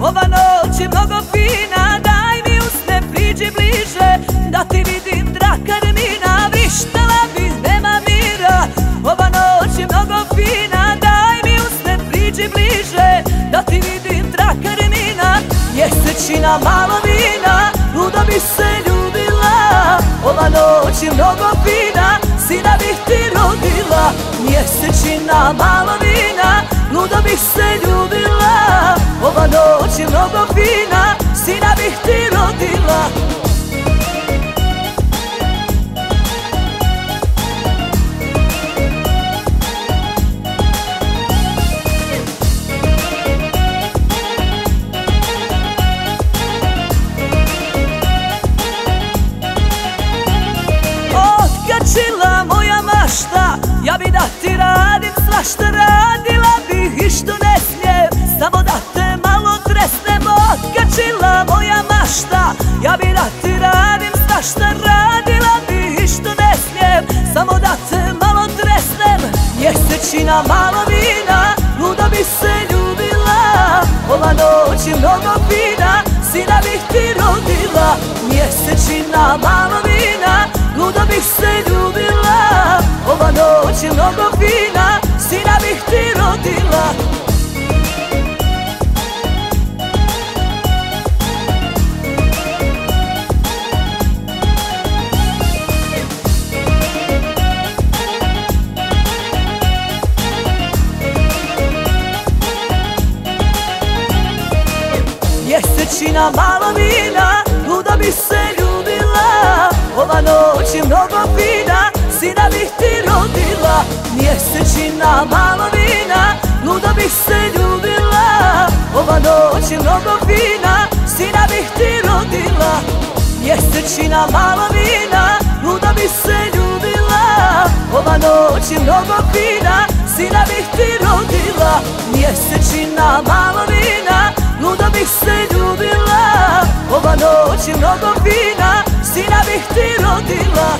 Ova noć je mnogo fina Daj mi usne, priđi bliže Da ti vidim draka remina, Vrištala bi, nema mira. Ova noć je mnogo fina Daj mi usne, priđi bliže Da ti vidim draka remina, Mjesečina, malo vina luda bi se ljubila. Ova noć je mnogo fina Sina bih ti rodila. Mjesečina, malo vina luda bih se ljubila. Ova noć je mnogo fina, sina bih ti rodila Ja bi da ti radim radila bih i što ne smijem. Samo da te malo tresnem Mjesečina malo vina Luda bi se ljubila. Ova noć je mnogo fina Sina bih ti rodila. Mjesečina malo vina Luda bih se ljubila. Ova noć je mnogo fina Sina bih ti rodila Mjesečina malo vina Luda bi se ljubila. Ova noć je mnogo fina Sina bih ti rodila. Mjesečina malo vina Ludo bih se ljubila. Ova noć je mnogo fina Sina bih ti rodila. Mjesečina malo vina Ludo bih se ljubila. Ova noć je mnogo fina Sina bih ti rodila. Mjesečina malo se ljubila. Ova noć je mnogo fina Sina bih ti rodila